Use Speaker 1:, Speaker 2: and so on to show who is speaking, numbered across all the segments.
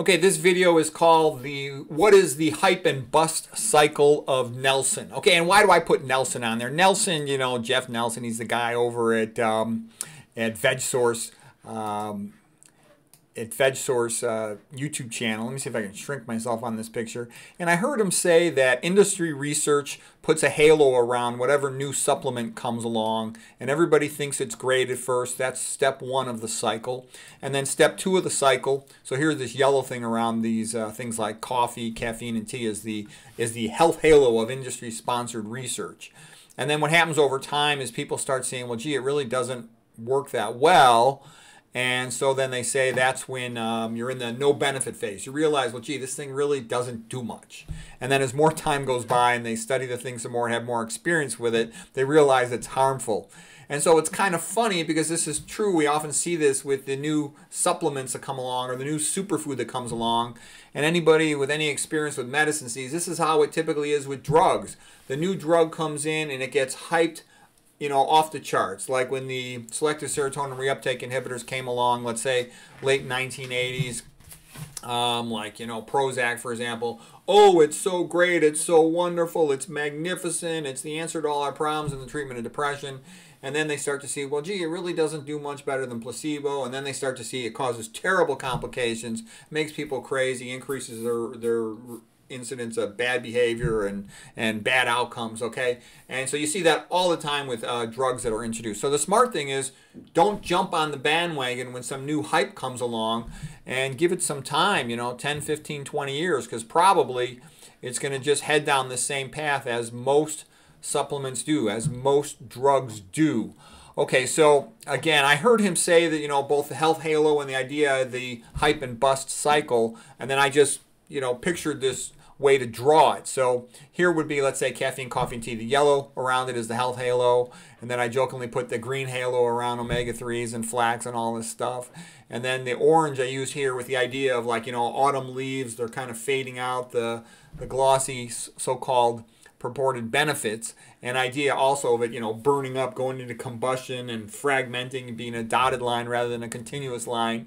Speaker 1: Okay, this video is called the What is the Hype and Bust Cycle of Nelson? Okay, and why do I put Nelson on there? Nelson, you know, Jeff Nelson, he's the guy over at um, at VegSource. Um, at VegSource uh, YouTube channel. Let me see if I can shrink myself on this picture. And I heard him say that industry research puts a halo around whatever new supplement comes along, and everybody thinks it's great at first. That's step one of the cycle. And then step two of the cycle. So here's this yellow thing around these uh, things like coffee, caffeine, and tea is the is the health halo of industry-sponsored research. And then what happens over time is people start saying, well, gee, it really doesn't work that well. And so then they say that's when um, you're in the no benefit phase. You realize, well, gee, this thing really doesn't do much. And then as more time goes by and they study the thing some more and have more experience with it, they realize it's harmful. And so it's kind of funny because this is true. We often see this with the new supplements that come along or the new superfood that comes along. And anybody with any experience with medicine sees this is how it typically is with drugs. The new drug comes in and it gets hyped you know, off the charts. Like when the selective serotonin reuptake inhibitors came along, let's say late 1980s, um, like, you know, Prozac, for example. Oh, it's so great. It's so wonderful. It's magnificent. It's the answer to all our problems in the treatment of depression. And then they start to see, well, gee, it really doesn't do much better than placebo. And then they start to see it causes terrible complications, makes people crazy, increases their, their incidents of bad behavior and, and bad outcomes, okay? And so you see that all the time with uh, drugs that are introduced. So the smart thing is don't jump on the bandwagon when some new hype comes along and give it some time, you know, 10, 15, 20 years, because probably it's going to just head down the same path as most supplements do, as most drugs do. Okay, so again, I heard him say that, you know, both the health halo and the idea of the hype and bust cycle, and then I just, you know, pictured this way to draw it. So here would be, let's say, caffeine, coffee, and tea. The yellow around it is the health halo. And then I jokingly put the green halo around omega-3s and flax and all this stuff. And then the orange I use here with the idea of like, you know, autumn leaves. They're kind of fading out the, the glossy so-called purported benefits and idea also of it, you know, burning up, going into combustion and fragmenting, being a dotted line rather than a continuous line.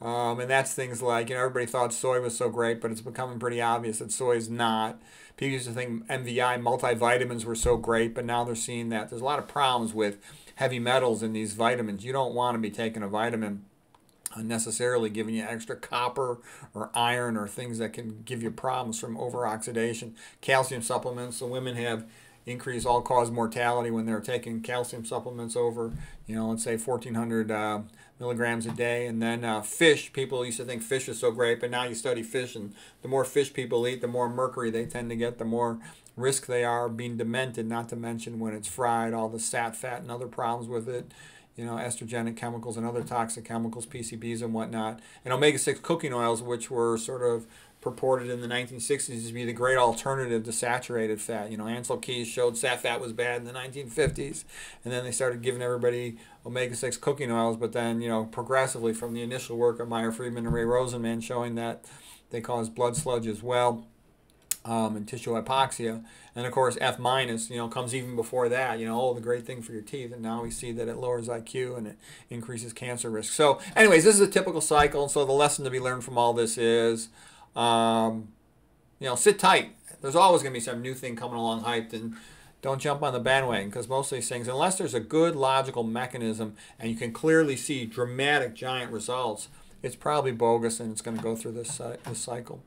Speaker 1: Um, and that's things like, you know, everybody thought soy was so great, but it's becoming pretty obvious that soy is not. People used to think MVI multivitamins were so great, but now they're seeing that there's a lot of problems with heavy metals in these vitamins. You don't want to be taking a vitamin unnecessarily giving you extra copper or iron or things that can give you problems from overoxidation. Calcium supplements, the women have increased all-cause mortality when they're taking calcium supplements over, you know, let's say 1,400 uh, milligrams a day. And then uh, fish, people used to think fish is so great, but now you study fish, and the more fish people eat, the more mercury they tend to get, the more risk they are being demented, not to mention when it's fried, all the sat, fat, and other problems with it you know, estrogenic chemicals and other toxic chemicals, PCBs and whatnot, and omega-6 cooking oils, which were sort of purported in the 1960s to be the great alternative to saturated fat. You know, Ancel Keys showed sat fat was bad in the 1950s, and then they started giving everybody omega-6 cooking oils, but then, you know, progressively from the initial work of Meyer Friedman and Ray Rosenman showing that they cause blood sludge as well um, and tissue hypoxia. And of course, F minus, you know, comes even before that. You know, oh, the great thing for your teeth. And now we see that it lowers IQ and it increases cancer risk. So, anyways, this is a typical cycle. And so the lesson to be learned from all this is, um, you know, sit tight. There's always going to be some new thing coming along hyped and don't jump on the bandwagon because most of these things, unless there's a good logical mechanism and you can clearly see dramatic giant results, it's probably bogus and it's going to go through this, uh, this cycle.